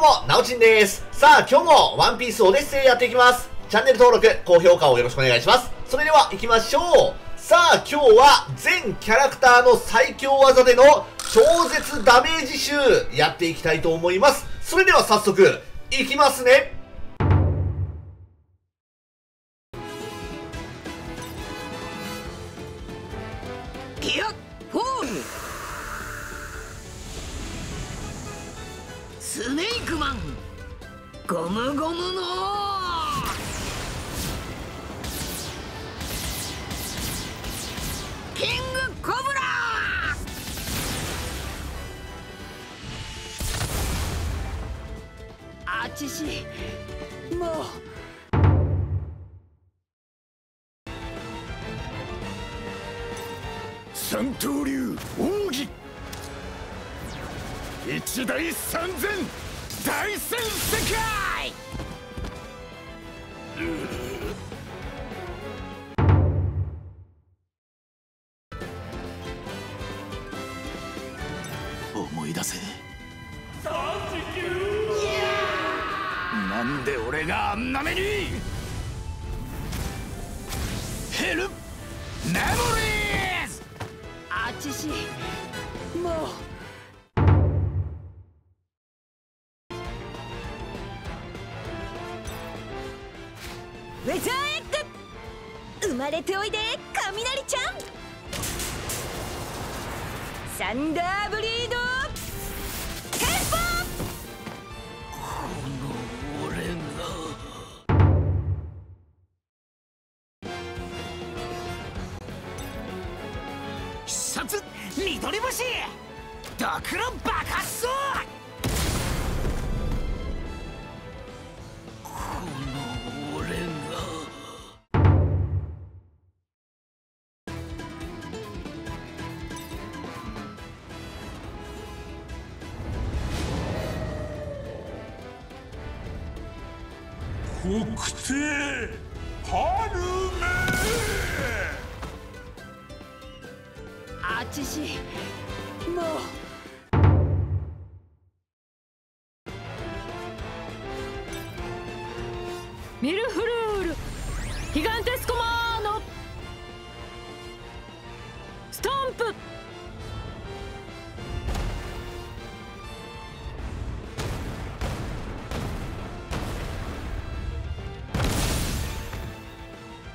も、なおちんです。さあ、今日もワンピースオデッセイやっていきます。チャンネル登録、高評価をよろしくお願いします。それでは行きましょう。さあ、今日は全キャラクターの最強技での超絶ダメージ集やっていきたいと思います。それでは早速、いきますね。ギアフォームスネークマン。ゴムゴムの。キングコブラ。あちしもう。三刀流奥義。一大三千大戦世界。思い出せ。なんで俺があんな目に。ヘルメモリーズ。あちしウェザーエッグ生まれておいで雷ちゃん。サンダーブリード。テンポこの俺が。必殺緑星。ドクロ爆発走北帝春めあちしもうミルフルール。ヒガンテスコマーノストンプ。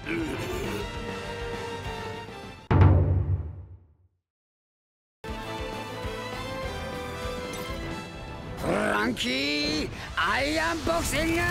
ランキーアイアンボクシング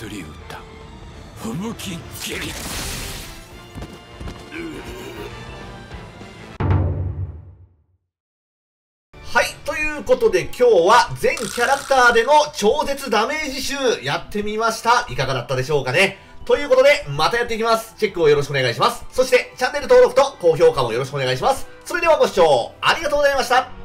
すり歌ふぶき蹴りはい、ということで今日は全キャラクターでの超絶ダメージ集やってみました。いかがだったでしょうかね。ということで、またやっていきます。チェックをよろしくお願いします。そして、チャンネル登録と高評価もよろしくお願いします。それではご視聴ありがとうございました。